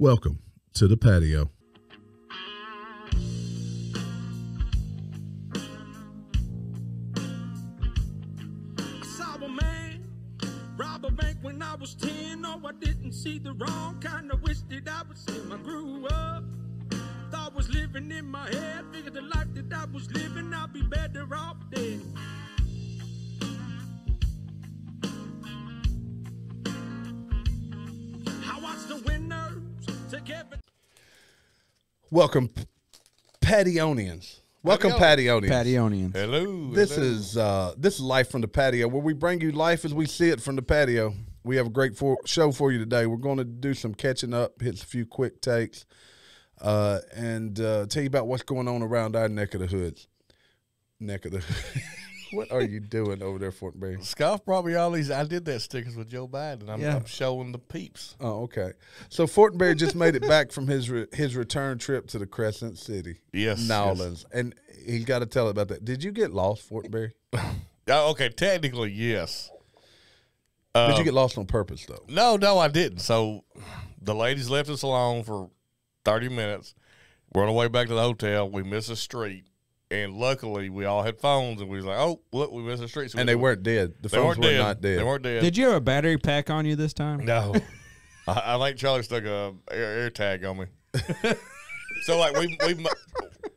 Welcome to the patio. When I was 10. No, I didn't see the wrong kind. of wish that. I grew up. Thought was living in my head. Figured the life that I was living, I'd be better off dead. Welcome, Pationians. Welcome, Pationians. Pationians. Hello. This hello. is uh, this is life from the patio, where we bring you life as we see it from the patio. We have a great for- show for you today. We're going to do some catching up, hit a few quick takes, uh, and uh, tell you about what's going on around our neck of the hoods. Neck of the. what are you doing over there, Fort Berry? Scoff brought me all these. I did that stickers with Joe Biden. I'm, Yeah. I'm showing the peeps. Oh, okay. So Fort Fortenberry just made it back from his re- his return trip to the Crescent City, Yes. New Orleans, and he's got to tell about that. Did you get lost, Fortenberry? yes. Oh, okay, technically yes. Did you um, get lost on purpose though? No, no, I didn't. So the ladies left us alone for 30 minutes. We're on our way back to the hotel. We miss a street. And luckily, we all had phones, and we was like, "Oh, look, we missed the street." So And we- they weren't dead. The They phones weren't were dead. not dead. They weren't dead. Did you have a battery pack on you this time? No, I, I think Charlie stuck a air, air tag on me. so like we we ma-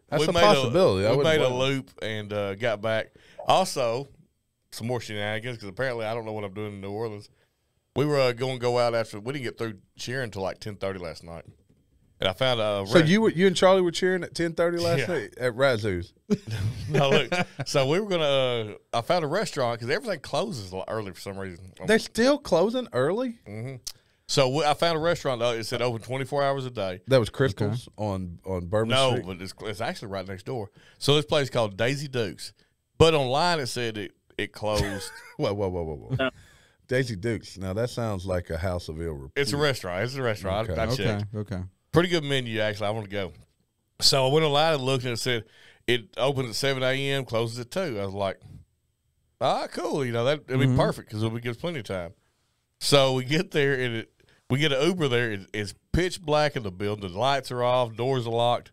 That's we a made possibility. I we wouldn't made a blame loop and uh, got back. Also, some more shenanigans because apparently I don't know what I'm doing in New Orleans. We were uh, going to go out after we didn't get through cheering until like ten thirty last night, and I found a So you were you and Charlie were cheering at ten thirty last Yeah. night at Razoo's. no look. So we were gonna. Uh, I found a restaurant because everything closes a lot early for some reason. They're still closing early. So we, I found a restaurant. Uh, it said open twenty four hours a day. That was Crystals on on Bourbon No, Street. but it's, it's actually right next door. So this place called Daisy Dukes, but online it said it it closed. Whoa, whoa, whoa, whoa, whoa. Daisy Dukes. Now that sounds like a house of ill repute. it's a restaurant. It's a restaurant. I, I Okay. checked. Okay. Okay. Pretty good menu actually. I want to go. So I went online and looked and it said it opens at seven a.m. closes at two. I was like, ah, cool. You know that it'd be perfect because it would give us plenty of time. So we get there and it, we get an Uber there. It, it's pitch black in the building. The lights are off. Doors are locked.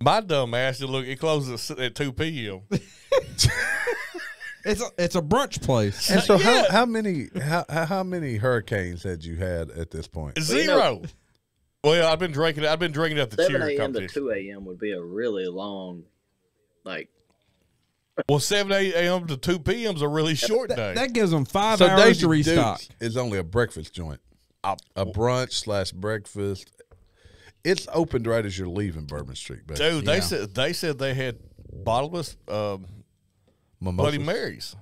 My dumb ass did look. It closes at, at two p.m. It's a, it's a brunch place. And so Yeah. how how many how how how many hurricanes had you had at this point? Zero. Well, yeah, I've been drinking. I've been drinking at the 7 a.m. to 2 a.m. would be a really long, like, Well, seven a.m. to two p.m. is a really short day. That, that gives them five so hours Daisy to restock. Dukes is only a breakfast joint, I- a brunch slash breakfast. It's opened right as you're leaving Bourbon Street, baby. Dude, they Yeah. said they said they had bottomless um, Mimosas. Bloody Marys.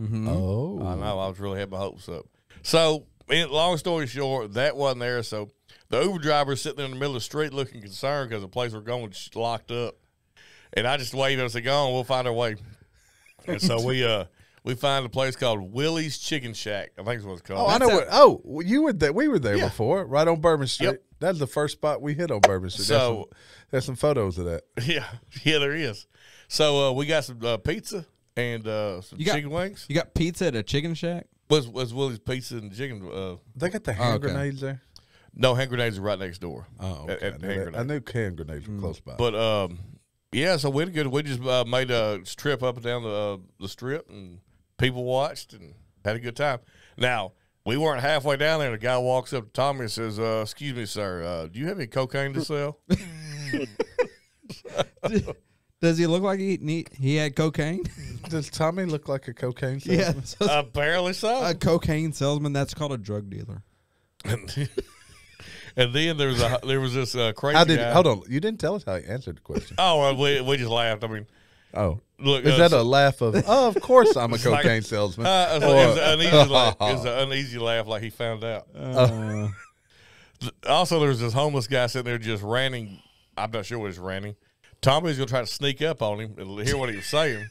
Oh, I know. I was really had my hopes up. So, long story short, that wasn't there. So the Uber driver is sitting there in the middle of the street looking concerned because the place we're going is locked up. And I just waved and I said, "Go on, we'll find our way." And so we uh we find a place called Willie's Chicken Shack. I think is what it's called. Oh, called. I know what. Oh, you were there. We were there Yeah. before, right on Bourbon Street. Yep. That's the first spot we hit on Bourbon Street. There's So- some, there's some photos of that. Yeah, yeah, there is. So uh, we got some uh, pizza and uh, some You got- chicken wings. You got pizza at a chicken shack? Was was Willie's pizza and chicken? Uh, They got the hand okay. grenades there. No, hand grenades are right next door. Oh, okay. at I, knew hand that. I knew hand grenades were close by. But um, yeah, so we had good. We just uh, made a trip up and down the uh, the strip, and people watched and had a good time. Now we weren't halfway down there, and a guy walks up to Tommy and says, uh, "Excuse me, sir, uh, do you have any cocaine to sell?" Does he look like he he, he had cocaine? Does Tommy look like a cocaine salesman? yeah. so- Apparently so. a cocaine salesman. That's called a drug dealer. And, and then there was a there was this uh, crazy. How did? guy. Hold on. You didn't tell us how he answered the question. Oh, we we just laughed. I mean, Oh, look, is uh, that so- a laugh of? Oh, of course I'm a It's like- cocaine salesman. Uh, it was, it an uneasy laugh. It was an uneasy laugh, like he found out. Uh, Also, there was this homeless guy sitting there just ranting. I'm not sure what he's ranting. Tommy's gonna try to sneak up on him and hear what he was saying.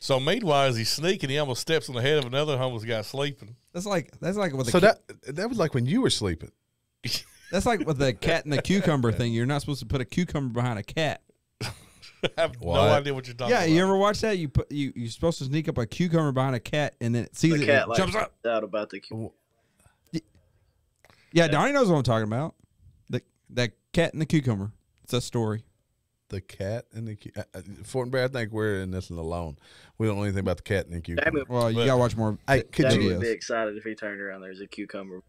so meanwhile, as he's sneaking, he almost steps on the head of another homeless guy sleeping. that's like that's like with the so ca- that that was like when you were sleeping. that's like with the cat and the cucumber thing. You're not supposed to put a cucumber behind a cat. I have What? no idea what you're talking Yeah, about. you ever watch that? You put you you're supposed to sneak up a cucumber behind a cat, and then it sees the it, cat it like jumps up. out about the. cu- Yeah, Donnie knows what I'm talking about. The That cat and the cucumber. It's a story. The cat and the cu- uh, uh, Fort Bear. I think we're in this one alone. We don't know anything about the cat and the cucumber. Damon, Well, you But- gotta watch more. Hey, could Damon you would be excited if he turned around. There's a cucumber.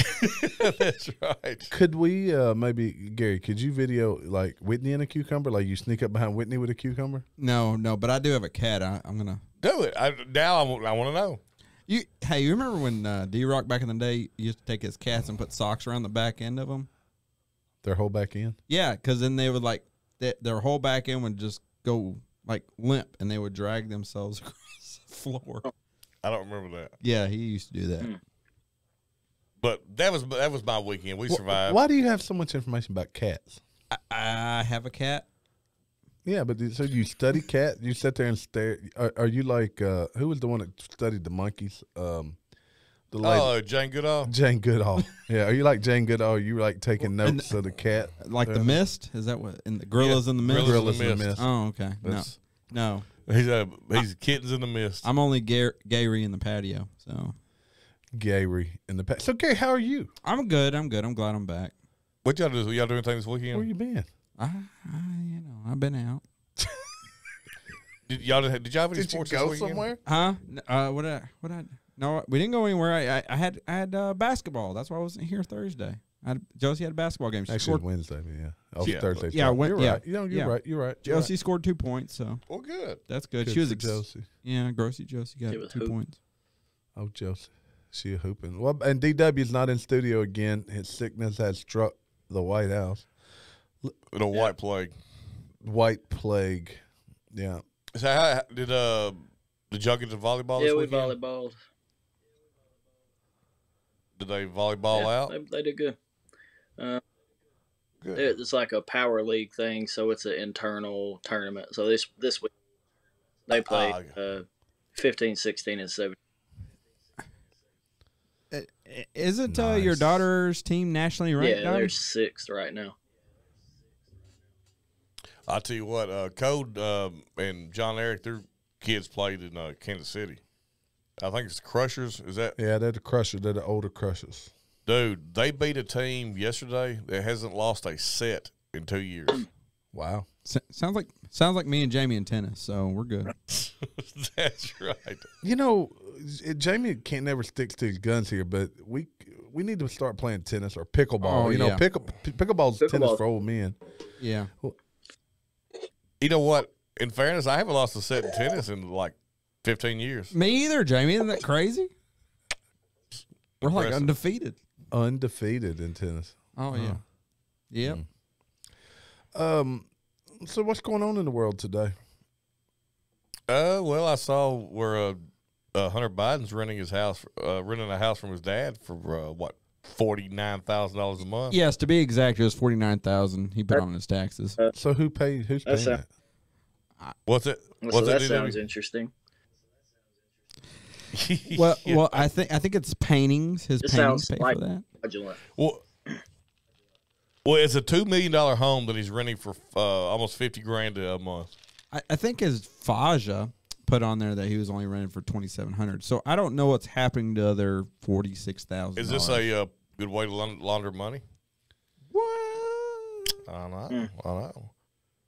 That's right. could we uh maybe Gary? Could you video like Whitney and a cucumber? Like you sneak up behind Whitney with a cucumber? No, no, but I do have a cat. I, I'm gonna. Do it. I, now I, want to know. You hey, you remember when uh, D Rock back in the day used to take his cats and put socks around the back end of them? Their whole back end. Yeah, because then they would like they, their whole back end would just go like limp, and they would drag themselves across the floor. I don't remember that. Yeah, he used to do that. Hmm. But that was that was my weekend. We survived. Why do you have so much information about cats? I, I have a cat. Yeah, but so you study cat? You sit there and stare. Are, are you like uh who was the one that studied the monkeys? Um, the lady Oh, Jane Goodall. Jane Goodall. yeah, are you like Jane Goodall? You like taking notes of the cat? Like the Uh, mist? Is that what? In the gorillas in the mist? Gorillas Gorillas in in the the Mist. Mist. Oh, okay. No, That's- no. He's uh, he's kittens in the mist. I'm only Gary in the patio, so Gary in the past. So Gary, how are you? I'm good. I'm good. I'm glad I'm back. What y'all do? Y'all do anything this weekend? Where you been? I, I you know, I've been out. Did y'all did y'all have any Did you sports go this weekend? somewhere? Huh? Uh, what? I, what? I, no, we didn't go anywhere. I, I, I had, I had uh, basketball. That's why I wasn't here Thursday. I had, Josie had a basketball game. She Actually, scored. Wednesday. Yeah. Oh, Yeah. Thursday. Yeah, Friday. Wed- you're yeah. right. You know, you're Yeah. right. You're right. You're Josie scored two points, so Well, good. that's good. right. she was Good ex- Josie. yeah, Grossy Josie got two hoop. points. Oh, Josie. She a hooping. Well, and DW's not in studio again. His sickness has struck the White House. The white plague. White plague. Yeah. So how did uh did y'all get to volleyball yeah, this we weekend? volleyballed. Did they volleyball yeah, out? They, they did good. Good. It's like a power league thing, so it's an internal tournament. So this this week they played Ah, uh, 15, 16, and 17. Uh, Isn't uh, your daughter's team nationally ranked? yeah, Dottie? they're sixth right now. I'll tell you what, uh, Code um, and John Eric, their kids played in uh, Kansas City. I think it's the Crushers. Is that Yeah, they're the crushers. They're the older crushers. dude? They beat a team yesterday that hasn't lost a set in two years. Wow. S- sounds like sounds like me and Jamie in tennis, so we're good. That's right. You know, Jamie can't never stick to his guns here, but we we need to start playing tennis or pickleball. Oh, you know, yeah. pickle, p- pickleball's tennis for old men. Yeah. You know what? In fairness, I haven't lost a set in tennis in like fifteen years. Me either, Jamie. Isn't that crazy? We're like undefeated. Undefeated in tennis. Oh yeah. Yep. Um, so what's going on in the world today? Uh, well, I saw where uh, uh, Hunter Biden's renting his house, uh, renting a house from his dad for uh, what forty nine thousand dollars a month. Yes, to be exact, it was forty nine thousand he put on his taxes. So who paid? Who's paying That's a- that? What's it? So What's that sounds DW? interesting. Well, Yeah. well, I think I think it's paintings. His It paintings pay like- for that. Fraudulent. Well, well, it's a two million dollar home that he's renting for uh, almost fifty grand a month. I, I think his Faja put on there that he was only renting for twenty seven hundred. So I don't know what's happening to other forty six thousand. Is this a uh, good way to launder money? what? I don't know. Hmm. I don't know.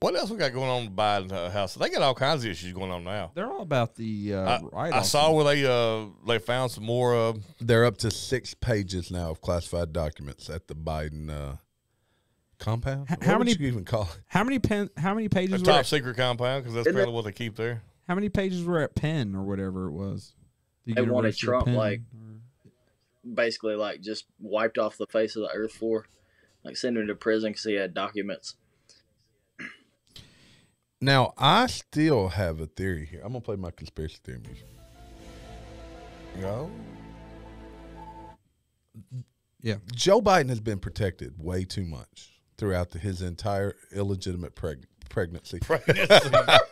What else we got going on in Biden uh, house? They got all kinds of issues going on now. They're all about the uh, I, right. I saw where they uh they found some more uh They're up to six pages now of classified documents at the Biden uh, compound. H- What how would many- you even call it? how many pen? How many pages? Were top at, secret compound because that's Isn't apparently what they keep there. How many pages were at Penn or whatever it was? The They wanted Trump, Penn, like- or- Basically, like just wiped off the face of the earth for, like send him to prison because he had documents. Now I still have a theory here. I'm gonna play my conspiracy theory music. No, yeah. Joe Biden has been protected way too much throughout the, his entire illegitimate preg- pregnancy.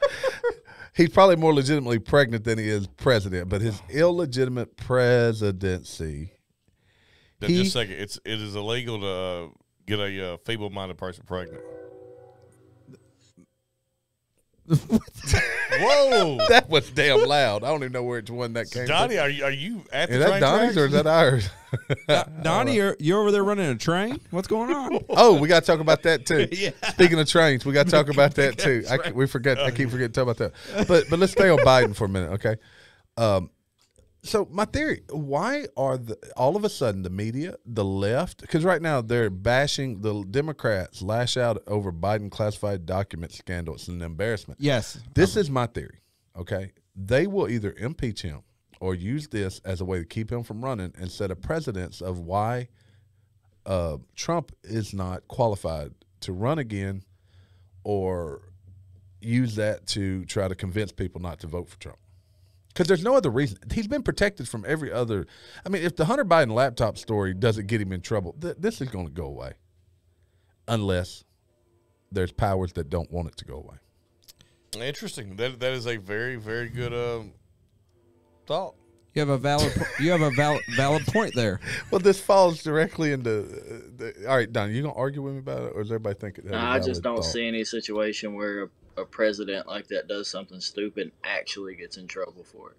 He's probably more legitimately pregnant than he is president, but his illegitimate presidency. He- just a second. It's it is illegal to uh, get a uh, feeble minded person pregnant. Whoa, That was damn loud. I don't even know where which one that came Donnie, from. are you are you at the Is that train Donnie's tracks? or is that ours? Donnie, you're, you over there running a train? What's going on? oh, we got to talk about that too. Yeah. Speaking of trains, we got to talk about that too. I, we forget. I keep forgetting to talk about that. But but let's stay on Biden for a minute, okay? Um, so my theory: Why are the all of a sudden the media, the left, because right now they're bashing the Democrats, lash out over Biden classified document scandal. It's an embarrassment. yes. This is my theory. Okay, they will either impeach him or use this as a way to keep him from running and set a precedence of why uh, Trump is not qualified to run again, or use that to try to convince people not to vote for Trump. Because there's no other reason. He's been protected from every other. I mean, if the Hunter Biden laptop story doesn't get him in trouble, th- this is going to go away, unless there's powers that don't want it to go away. Interesting. That that is a very very good um, thought. You have a valid po- you have a valid valid point there. Well, this falls directly into. Uh, the, all right, Don, you gonna argue with me about it, or does everybody think it? has a I just valid don't thought? see any situation where a, a president like that does something stupid and actually gets in trouble for it.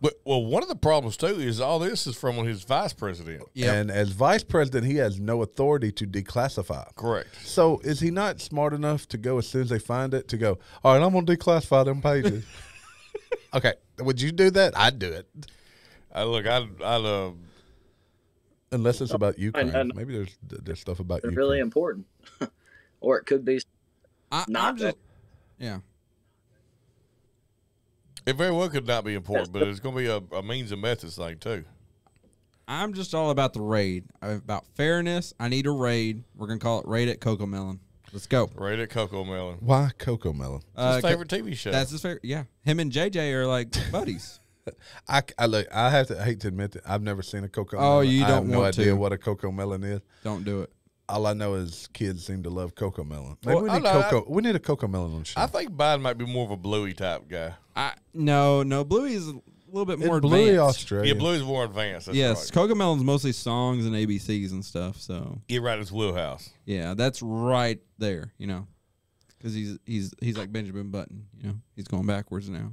But well, one of the problems too is all this is from when he vice president. Yep. And as vice president, he has no authority to declassify. Correct. So is he not smart enough to go as soon as they find it to go? All right, I'm gonna declassify them pages. okay, would you do that? I'd do it, I look, I I uh, unless it's about Ukraine. I- Maybe there's there's stuff about They're Ukraine. really important, or it could be I, not. I'm just yeah. it very well could not be important, but it's going to be a, a means and methods thing too. I'm just all about the raid. About fairness. I need a raid. We're gonna call it raid at Cocomelon. Let's go. Raid at Cocomelon. Why Cocomelon? Uh, His favorite TV show. That's his favorite. Yeah, him and JJ are like buddies. I, I look. I have to I hate to admit that I've never seen a cocoa. Oh, melon. you I have don't no want idea to. what a Cocomelon is. Don't do it. All I know is kids seem to love Cocomelon. Maybe Well, we I need know, I- we need a Cocomelon on the show. I think Biden might be more of a Bluey type guy. I no no. Bluey is a little bit more It's Bluey advanced. Australia. Yeah, Bluey's more advanced. That's yes, right. Cocomelon's mostly songs and ABCs and stuff. So Get right in his wheelhouse. yeah, that's right there. You know, because he's he's he's like Benjamin Button. You know, he's going backwards now.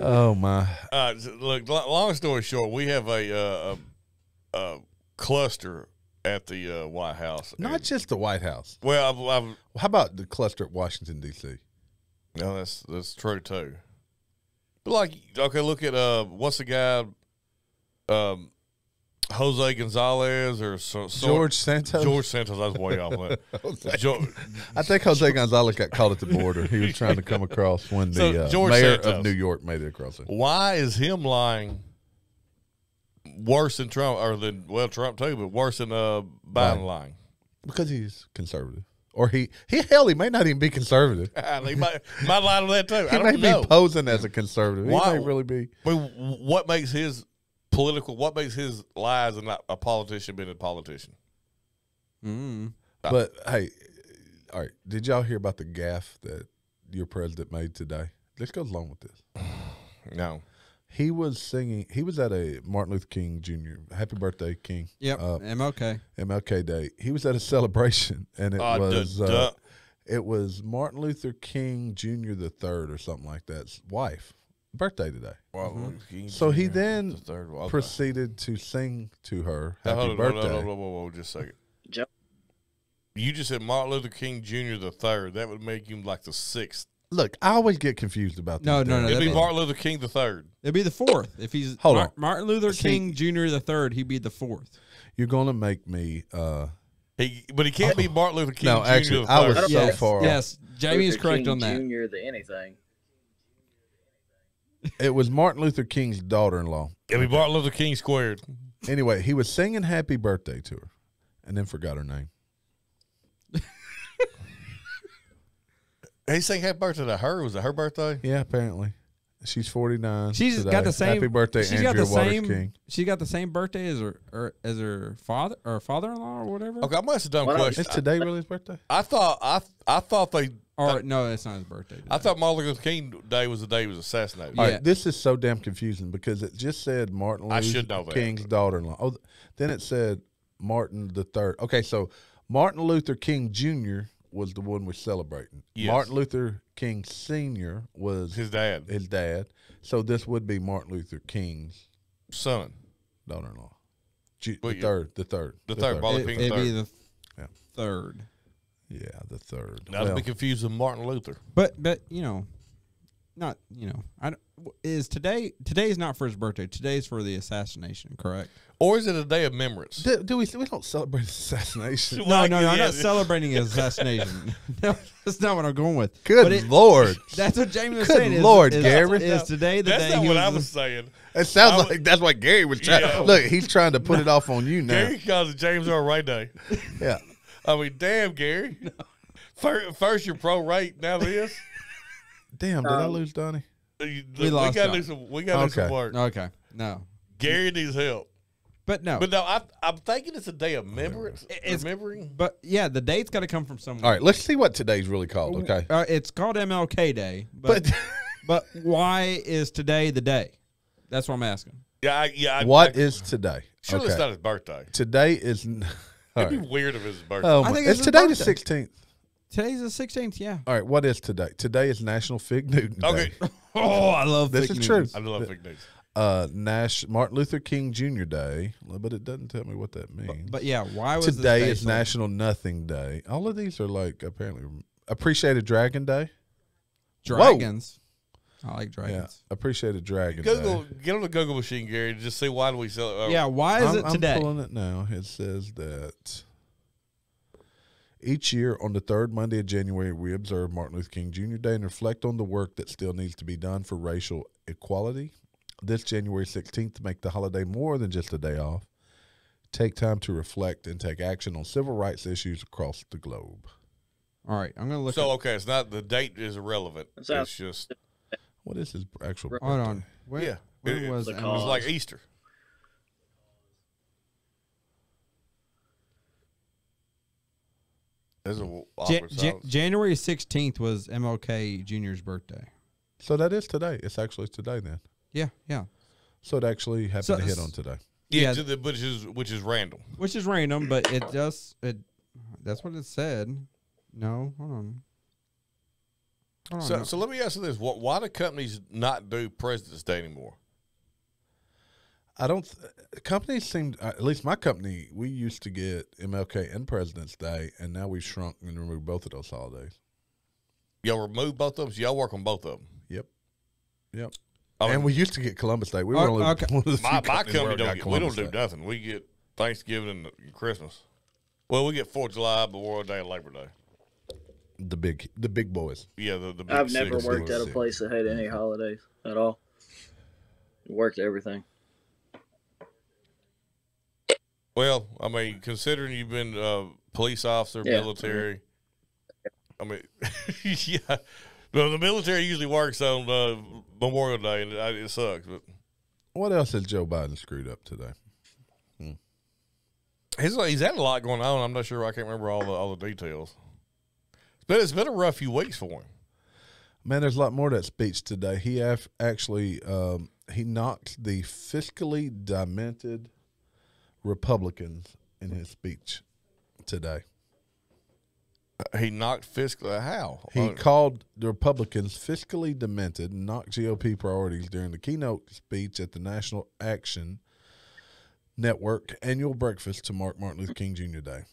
Oh my! Uh, look, long story short, we have a uh, a, a cluster at the uh, White House. Not And- just the White House. well, I've, I've, How about the cluster at Washington D.C.? no, that's that's true too. But like, okay, look at uh, what's the guy, um, Jose Gonzalez or so, so- George Santos. George Santos. I was way off. that. Jo- I think Jose Gonzalez got caught at the border. He was trying to come across when the So, uh, George mayor Santos. of New York made it across. Why is him lying worse than Trump, or than well Trump too, but worse than uh, Biden Biden. lying? Because he's conservative, or he he hell he may not even be conservative. he might, might lie to that too. He I may know. be posing as a conservative. He Why- may really be. Mean, what makes his political? What makes his lies and not a politician being a politician? Mm. But hey, all right. Did y'all hear about the gaffe that your president made today? This goes along with this. No. He was singing. He was at a Martin Luther King Jr. Happy Birthday, King. Yep, Uh, MLK. MLK Day. He was at a celebration, and it Uh, duh, was uh, duh. it was Martin Luther King Jr. the third or something like that's wife birthday today. Well, King So he then the third one. Proceeded to sing to her happy hold birthday. hold on, hold on, hold on, just a second. Joe. You just said Martin Luther King Jr. the third. That would make him like the sixth. Look, I always get confused about that. No, these no, no. It'd be Martin Luther King the third. It'd be the fourth if he's Hold Mar- on. Martin Luther See- King Jr. the third. He'd be the fourth. You're gonna make me. uh He, but he can't be Martin Luther King No, Jr. actually, I was so yes, far yes. Jamie is correct King on that. Junior, the anything. It was Martin Luther King's daughter-in-law. It'd be Martin Luther King squared. Anyway, he was singing happy birthday to her, and then forgot her name. He sang happy birthday to her. Was it her birthday? Yeah, apparently, she's 49. She's today. got the same. Happy birthday, she's Andrea got the Waters same. King. She got the same birthday as her, or as her father or father-in-law or whatever. Okay, I must have done Why don't- question. Is today really his birthday? I thought I I thought they Or no, that's not his birthday. I thought Martin Luther King Day was the day he was assassinated. Yeah. right, this is so damn confusing because it just said Martin Luther should know that. King's daughter-in-law. Oh, then it said Martin the third. Okay, so Martin Luther King Jr. was the one we're celebrating. Yes. Martin Luther King Sr. was His dad, his dad. So this would be Martin Luther King's son, daughter-in-law. Ju- the third, the third, the third, Martin It, King it'd be third. the Yeah. third. Yeah, the third. Not to Well, be confused with Martin Luther. But but you know, not you know, I is today today is not for his birthday. Today's for the assassination, correct? Or is it a day of remembrance? do, do we? We don't celebrate assassination. No, Well, no, no. I'm not celebrating his assassination. no, that's not what I'm going with. Good But it- lord! That's what Jamie was Good saying. Is, Lord, is, Gary. is today the That's day not he what was, I was saying. It sounds I would- like that's what Gary was trying. Yeah. Look, he's trying to put it off on you now. Gary calls it James Earl Ray Day. Yeah. I mean, damn, Gary. First, first you're pro rate, now this. Damn, did I Um, lose Donnie? we lost gotta John. do some. We gotta do some work. Okay, no, Gary needs help. but no, But no, I, I'm thinking it's a day of remembrance. It's- remembering. but yeah, the date's got to come from somewhere. All right, let's see what today's really called. Okay, Uh, it's called MLK Day, but but but why is today the day? That's what I'm asking. Yeah, I, yeah. I, what I, is today? Surely okay. it's not his birthday. today is. n- All It'd right. be weird if it's his birthday. Oh, I think it's it's his today the sixteenth. Today's the 16th. Yeah. All right, what is today? Today is National Fig Newton Day. Oh, I love This fake is true. I love fig Newtons. Uh, Nash Martin Luther King Jr. Day, but it doesn't tell me what that means. But yeah, why was today is so- National Nothing Day. All of these are like apparently Appreciated Dragon Day. dragons? I like Yeah, dragons. Appreciated Dragon Google, Day. get on the Google machine, Gary. to Just see why do we sell? Uh, Yeah, why is I'm, it I'm today? pulling it now. It says that each year on the third Monday of January, we observe Martin Luther King Jr. Day and reflect on the work that still needs to be done for racial equality. This January 16th to make the holiday more than just a day off. Take time to reflect and take action on civil rights issues across the globe. All right, I'm gonna look. So up, okay, it's not the date is irrelevant. It's just What is his actual Hold hold birthday? on. Where, yeah. where It- was it? It cause. was like Easter. There's a w- Ja- awkward Ja- January 16th was MLK Jr.'s birthday. So that is today. It's actually today then. Yeah, yeah. So it actually happened So- to hit on today. yeah, yeah. to the- which is which is random. Which is random, but it does. It. That's what it said. No, hold on. Hold on, So, no. so let me ask you this: what, Why do companies not do President's Day anymore? I don't. Th- companies seem, uh, at least my company, we used to get MLK and President's Day, and now we've shrunk and removed both of those holidays. Y'all remove both of them. So y'all work on both of them. Yep. Yep. I mean, and we used to get Columbus Day. We were Oh, only okay. one of the my, my company don't got get, we don't do Day. nothing. We get Thanksgiving and Christmas. Well, we get Fourth of July, Memorial Day, and Labor Day. The big, the big boys. Yeah, the, the big I've never six. worked at a six. place that had any holidays at all. Worked everything. Well, I mean, considering you've been uh, police officer, Yeah. military, I mean, yeah. Well, the military usually works on uh, Memorial Day, and it, it sucks. But What else has Joe Biden screwed up today? he's he's had a lot going on. I'm not sure. I can't remember all the all the details. Been it's been a rough few weeks for him. Man, there's a lot more to that speech today. He af- actually um, he knocked the fiscally demented Republicans in his speech today. He knocked fiscally how He Uh, called the Republicans fiscally demented and knocked GOP priorities during the keynote speech at the National Action Network annual breakfast to mark Martin Luther King Jr. Day.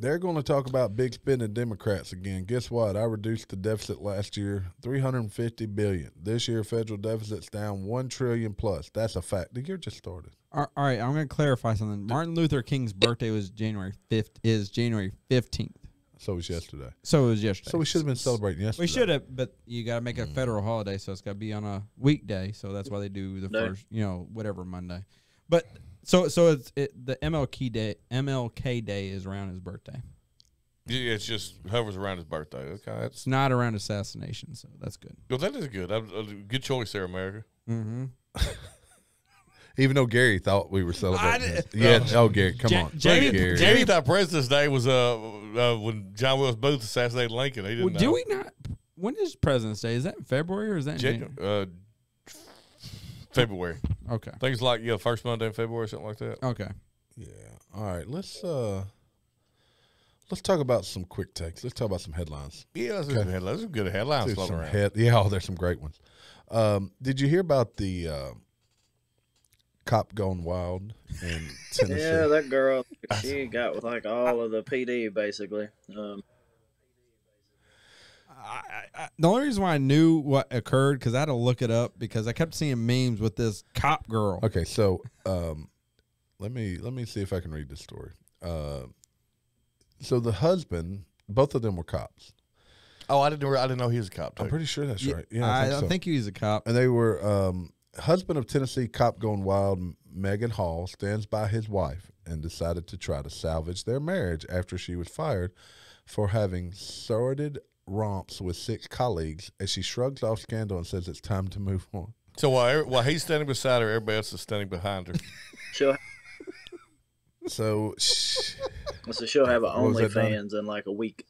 They're going to talk about big spending Democrats again. Guess what? I reduced the deficit last year 350 billion. This year federal deficit's down 1 trillion plus. That's a fact. The year just started. All all right, I'm going to clarify something. Martin Luther King's birthday was January 5th. Is January 15th. So it was yesterday. So it was yesterday. So we should have been celebrating yesterday. We should have, but you got to make a mm. federal holiday, so it's got to be on a weekday. So that's why they do the No. first, you know, whatever Monday. But so so it's it, the MLK day. MLK day is around his birthday. yeah, it's just hovers around his birthday. Okay, that's It's not around assassination, so that's good. well, that is good. That was a good choice there, America. Mm-hmm. Even though Gary thought we were celebrating. did- this. Yeah. Oh, Gary, come Ja- on. Jamie- Gary. Jamie thought President's Day was uh, uh when John Wilkes Booth assassinated Lincoln. He didn't Well, know. do we not? When is President's Day? Is that in February or is that in Jan- January? uh, February. Okay. I think it's like yeah, first Monday in February, something like that. Okay. Yeah. All right. Let's uh let's talk about some quick takes. Let's talk about some headlines. Yeah, those are good headlines. Those are good headlines There's floating some around. head, yeah, oh, there's some great ones. Um, did you hear about the uh, cop gone wild in Tennessee? Yeah, that girl, she got with like all of the PD basically. Um, I, I, the only reason why I knew what occurred because I had to look it up because I kept seeing memes with this cop girl. Okay, so um, let me let me see if I can read this story. Uh, so the husband, both of them were cops. Oh, I didn't. re- I didn't know he was a cop. Too. I'm pretty sure that's Yeah, right. Yeah, I, I, think, so. Think he was a cop. and they were um, husband of Tennessee cop gone wild. Maegan Hall stands by his wife and decided to try to salvage their marriage after she was fired for having sordid romps with six colleagues. As she shrugs off scandal and says it's time to move on. So while while he's standing beside her, everybody else is standing behind her. she'll So sh- so she'll have an What was? OnlyFans in like a week.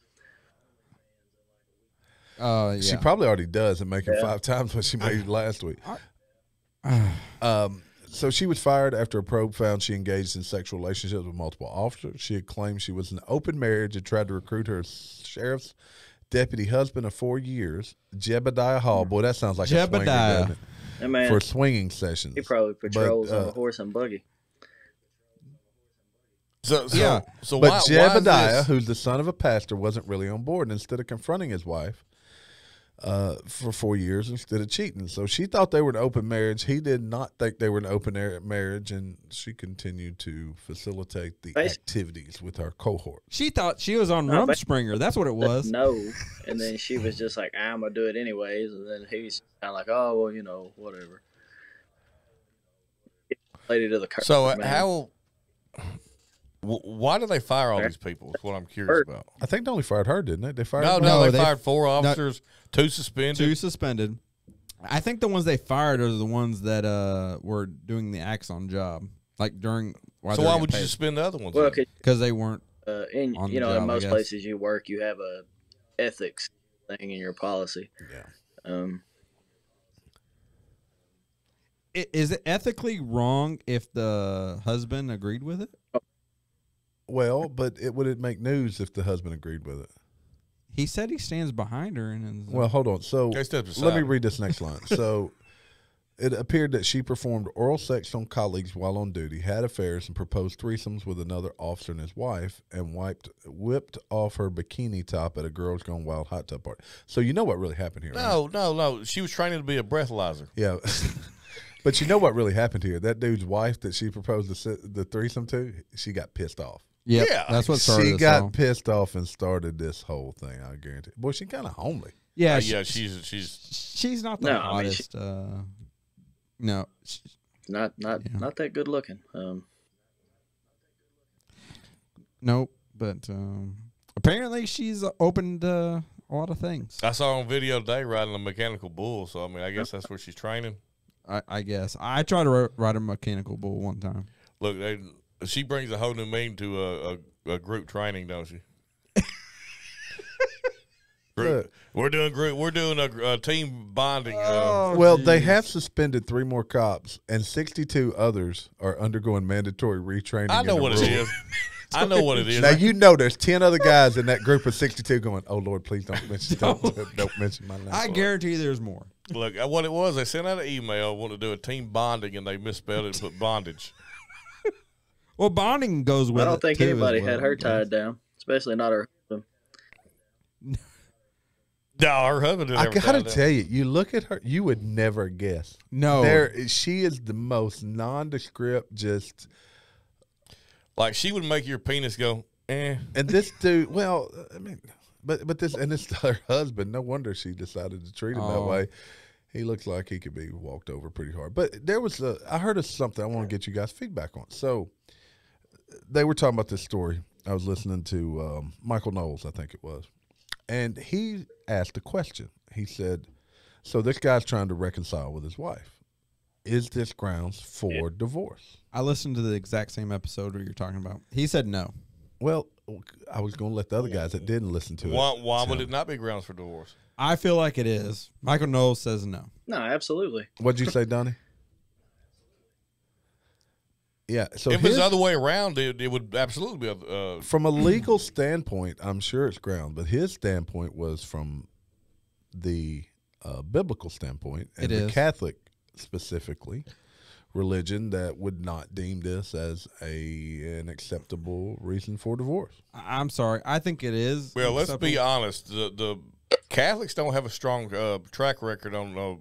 Uh, yeah. she probably already does and making Yeah. five times what she made last week. Um, so she was fired after a probe found she engaged in sexual relationships with multiple officers. She had claimed she was in an open marriage and tried to recruit her sheriff's deputy husband of four years, Jebediah Hall. Boy, that sounds like a swinger, Jebediah. doesn't it? That man, For swinging sessions. he probably patrols on uh, a horse and buggy. So, so Yeah. So But why, why Jebediah, this- who's the son of a pastor, wasn't really on board. And instead of confronting his wife uh, for four years, instead of cheating, so she thought they were an open marriage. He did not think they were an open air marriage, and she continued to facilitate the Basi- activities with her cohort. She thought she was on No, Rumspringa. That's what it was. No, and then she was just like, "I'm gonna do it anyways," and then he's kind of like, "Oh well, you know, whatever." Lady to the curb. So uh, man. how? Wh- Why do they fire all these people? Is what I'm curious Hurt. about. I think they only fired her, didn't they? They fired No, her? no, No, they, they- fired four officers, two suspended. Two suspended. I think the ones they fired are the ones that uh were doing the Axon job, like during. While so why would you suspend the other ones? Well, then? 'cause, Because they weren't. uh, in On you the know, job, in most guess. places you work, you have a ethics thing in your policy. Yeah. Um, I- Is it ethically wrong if the husband agreed with it? Well, but it would it make news if the husband agreed with it? He said he stands behind her, and is- Well, hold on. So They stepped let aside. me read this next line. So it appeared that she performed oral sex on colleagues while on duty, had affairs, and proposed threesomes with another officer and his wife, and wiped whipped off her bikini top at a Girls Gone Wild hot tub party. So you know what really happened here? right? No, no, no. She was training to be a breathalyzer. Yeah. but you know what really happened here? That dude's wife that she proposed the, si- the threesome to, she got pissed off. Yep, Yeah. that's what started. She got all. pissed off and started this whole thing. I guarantee. Boy, she kind of homely. Yeah, Uh, she- yeah, she's she's she's not the No, I mean, she- hottest. uh, no, she- not not Yeah. not that good looking. Um, nope. But um, apparently, she's opened uh, a lot of things. I saw on video today riding a mechanical bull. So I mean, I guess that's where she's training. I, I guess I tried to ride a mechanical bull one time. Look, they, she brings a whole new meaning to a, a, a group training, don't she? Group- we're doing group. We're doing a, a team bonding. uh, Oh, Well, they have suspended three more cops, and 62 others are undergoing mandatory retraining. I know what the it rule. is. I know what it is. Now you know there's 10 other guys in that group of 62 going, "Oh Lord, please don't mention don't, don't mention my name." I guarantee there's more. Look, uh, what it was, they sent out an email, want to do a team bonding, and they misspelled it and put bondage. Well, bonding goes with. I don't it, think too, as anybody had her tied down, especially not her husband. No, her husband I gotta tell you, you look at her, you would never guess. No, There, she is the most nondescript. Just Like she would make your penis go, eh. and this dude. Well, I mean, but but this and it's her husband. No wonder she decided to treat him that Oh. way. He looks like he could be walked over pretty hard. But there was a. I heard of something I want to get you guys feedback on. So they were talking about this story. I was listening to um, Michael Knowles, I think it was, and he asked a question. He said, "So this guy's trying to reconcile with his wife. Is this grounds for divorce?" I listened to the exact same episode where you're talking about. He said no. Well, I was going to let the other guys that didn't listen to Why, it. why would tell. it not be grounds for divorce? I feel like it is. Michael Knowles says no. No, absolutely. What'd you say, Donnie? Yeah. So if his- it's the other way around, it, it would absolutely be. Uh, from a legal standpoint, I'm sure it's ground, but his standpoint was from the uh, biblical standpoint and It the is. Catholic specifically religion that would not deem this as a an acceptable reason for divorce. I- I'm sorry. I think it is. well, let's be honest. The the Catholics don't have a strong uh, track record on uh,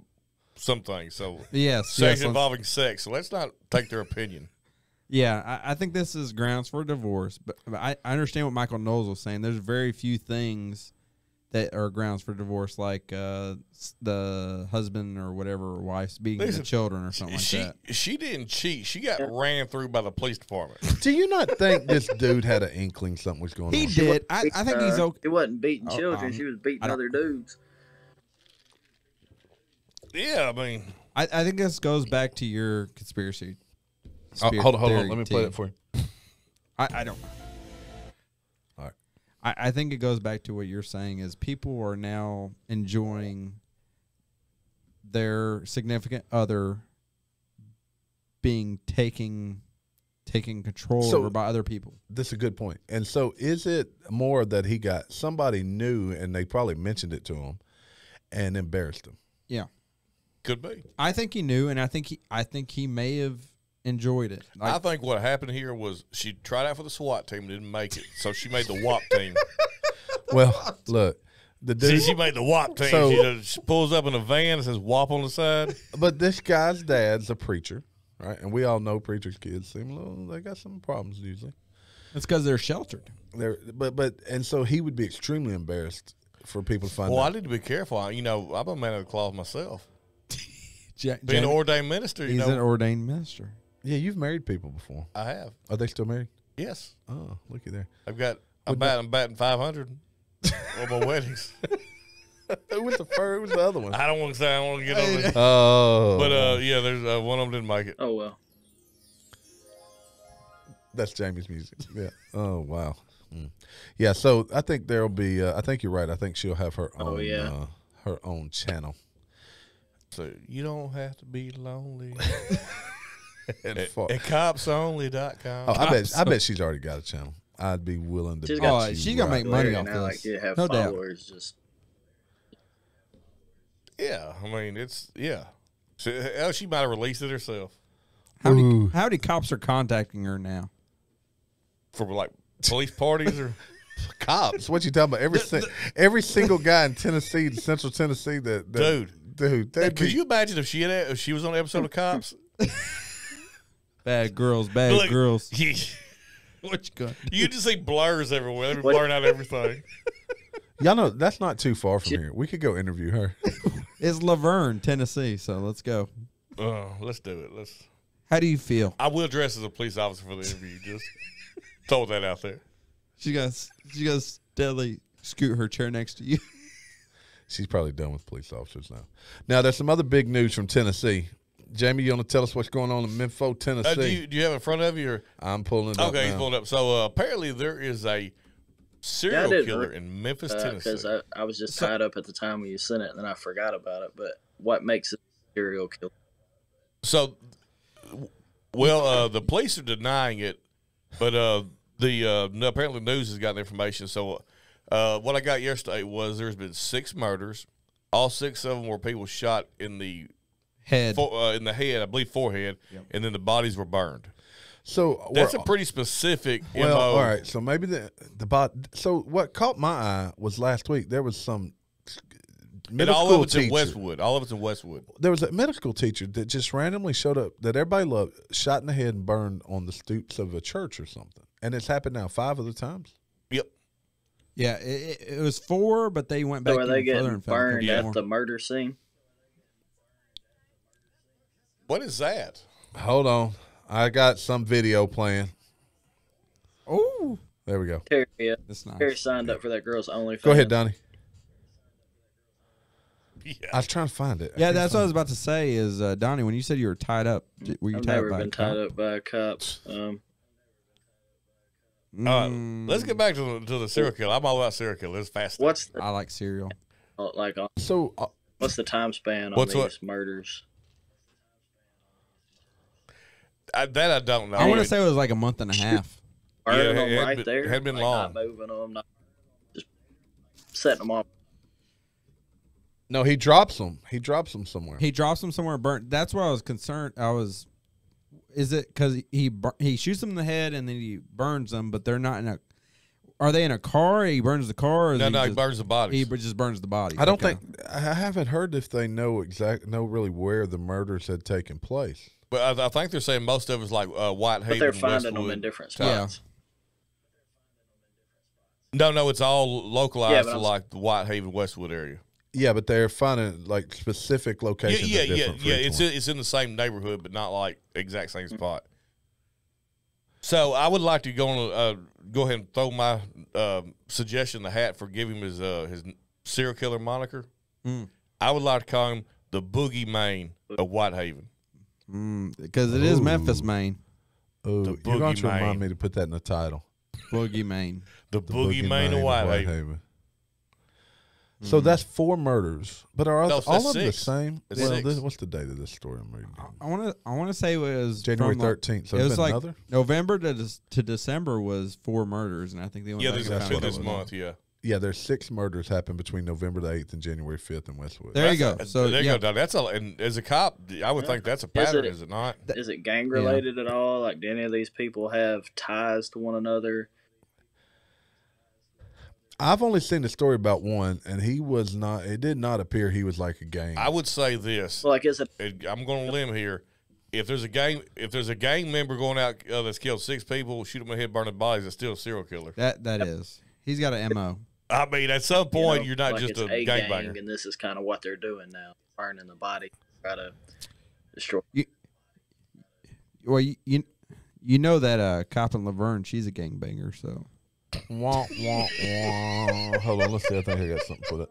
some things. So Yes. sex yes, involving sex. So let's not take their opinion. Yeah, I, I think this is grounds for divorce, but, but I, I understand what Michael Knowles was saying. There's very few things that are grounds for divorce, like uh, the husband or whatever or wife's beating Listen, the children or something like she that. she didn't cheat. She got ran through by the police department. Do you not think this dude had an inkling something was going He on? He did. I, I think he's okay. He wasn't beating Oh, children. um, she was beating other dudes. yeah, I mean, I, I think this goes back to your conspiracy. Oh, spirit hold on, hold on. Let me play it for you. I, I don't. All right. I, I think it goes back to what you're saying is people are now enjoying their significant other being taking taking control So- over by other people. This is a good point. And so, is it more that he got somebody new and they probably mentioned it to him and embarrassed him? Yeah. could be. I think he knew and I think he I think he may have enjoyed it. Like, I think what happened here was she tried out for the SWAT team, and didn't make it, so she made the WAP team. Well, look, the See, she made the WAP team. So- she, does- she pulls up in a van and says WAP on the side. But this guy's dad's a preacher, right? And we all know preachers' kids seem a little. They got some problems usually. it's because they're sheltered. They're, but but and so he would be extremely embarrassed for people to find Well, I need to be careful. You know, I'm a man of the cloth myself. Ja- Being an ordained minister, you he's know, an ordained minister. Yeah, you've married people before. I have. Are they still married? Yes, Oh, looky there. I've got. I'm batting, I'm batting 500 on my weddings. Who was the first? Who was the other one? I don't want to say I don't want to get on it, Oh, but uh, yeah, there's uh, one of them didn't make it. Oh well. that's Jamie's music. Yeah. Oh wow. Mm. Yeah. So I think there'll be. Uh, I think you're right. I think she'll have her own. Oh, yeah. Uh, her own channel. So you don't have to be lonely. And at, far- at copsonly.com. oh, I bet. I bet she's already got a channel. I'd be willing to. She's got- Oh, you she's gonna make money off now, this. Like you have No doubt. followers. Just Yeah, I mean it's yeah. So, hell, oh, she might have released it herself How many, how many cops are contacting her now? for like police parties or cops. What you talking about? Every si- every single guy in Tennessee, Central Tennessee, that, that Dude. dude, they Could you imagine if she had if she was on an episode of Cops? Bad girls, bad Look, girls. You, What you got? you just see blurs everywhere. They're be blurring out everything. Y'all know that's not too far from here. We could go interview her. It's La Vergne, Tennessee. So let's go. Uh, let's do it. Let's. How do you feel? I will dress as a police officer for the interview. Just throw that out there. She got she got steadily scoot her chair next to you. She's probably done with police officers now. Now there's some other big news from Tennessee. Jamie, you want to tell us what's going on in Memphis, Tennessee? Uh, do, you, do you have it in front of you? Or? I'm pulling it up Okay, he's pulling up. So uh, apparently there is a serial didn't killer re- in Memphis, because Tennessee. uh, I, I was just tied up at the time when you sent it, and then I forgot about it. But what makes it a serial killer? So, well, uh, the police are denying it, but uh, the uh, no- apparently news has gotten information. So, uh, what I got yesterday was there's been six murders. All six of them were people shot in the Head. fo- uh, in the head, I believe forehead, and then the bodies were burned. So That's a pretty specific well. MO. All right. So maybe the the bot. So what caught my eye was last week there was some And middle all school of it's in. Westwood. All of it's in Westwood. There was a middle school teacher that just randomly showed up that everybody loved, shot in the head and burned on the stoops of a church or something. And it's happened now five other times. Yep. Yeah, it, it- it was four, but they went back So are they even further getting and burned at more. the murder scene? What is that? Hold on, I got some video playing. Oh, There we go. Terry, uh, that's nice. Terry signed up for that girl's OnlyFans. Go ahead, Donnie. Yeah. I was trying to find it. I Yeah, that's what I was about to say. Is uh, Donnie, when you said you were tied up, were you I've tied never up by been a cop? tied up by a cop. Um, All right, Mm, let's get back to the, to the serial killer. I'm all about serial killer. It's fast. what's the, I like cereal. uh, like? uh. So uh, What's the time span on What's these what? murders? I, that I don't know. I want to say it was like a month and a half. Burning Yeah, it them had right been- there. had been like, long. Not moving them, not just setting them off. No, he drops them. He drops them somewhere. He drops them somewhere burnt. That's where I was concerned. I was, is it because he he shoots them in the head and then he burns them, but they're not in a. Are they in a car? He burns the car. Or no, he no, he just, burns the body. He just burns the body. I don't Okay. think I haven't heard if they know exact know really where the murders had taken place. But I, I think they're saying most of it's like uh, Whitehaven. But they're finding them in different spots. Yeah. No, no, it's all localized Yeah, to like the Whitehaven, Westwood area. Yeah, but they're finding like specific locations. yeah, are yeah, different for yeah. It's in, it's in the same neighborhood, but not like exact same spot. So I would like to go on. Uh, go ahead and throw my uh, suggestion the hat for giving him his uh, his serial killer moniker. Mm. I would like to call him the Boogie Main of Whitehaven. Mm, because it is Ooh. Memphis, oh. Maine. Oh, the you're going to remind Man. me to put that in the title. Boogie Maine. The, The Boogie, Main of Whitehaven. So mm. that's four murders, but are No, all, that's all of them the six. same? It's well, six. this, what's the date of this story I'm reading? I want to. I want to say it was January from, like- thirteenth. So it it's was been like another. November to Dec- to December was four murders, and I think the only Yeah, thing there's two found what it this month. Yeah, Yeah, there's six murders happened between November the eighth and January fifth in Westwood. There you go. That's- So there you yeah, go. Doug. That's a and as a cop, I would think that's a pattern, it- is it not? Is it gang related at all? Like, do any of these people have ties to one another? I've only seen the story about one, and he was not. It did not appear he was like a gang. I would say this. Like, is it and I'm going to limb here. If there's a gang, if there's a gang member going out uh, that's killed six people, shoot them in the head, burn their bodies, it's still a serial killer. that that is. He's got an mo. I mean, at some you point, know, you are not like just a, a gangbanger. gang, and this is kind of what they're doing now, burning the body, try to destroy. Well, you, you you know that uh, cop in La Vergne, she's a gangbanger. So Wah, wah, wah. Hold on, let's see. I think I got something for that.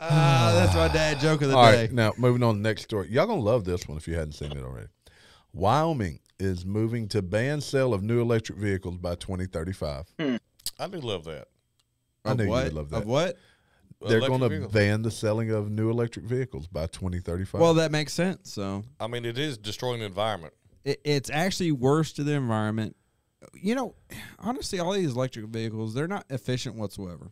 ah, that's my dad joke of the All day. right, now moving on to the next story. Y'all gonna love this one if you hadn't seen it already. Wyoming is moving to ban sale of new electric vehicles by 2035. Hmm. I do love that. I Of knew you would love that. Of what? They're going to ban the selling of new electric vehicles by 2035. Well, that makes sense. So I mean, it is destroying the environment. it, it's actually worse to the environment. You know, honestly, all these electric vehicles, they're not efficient whatsoever.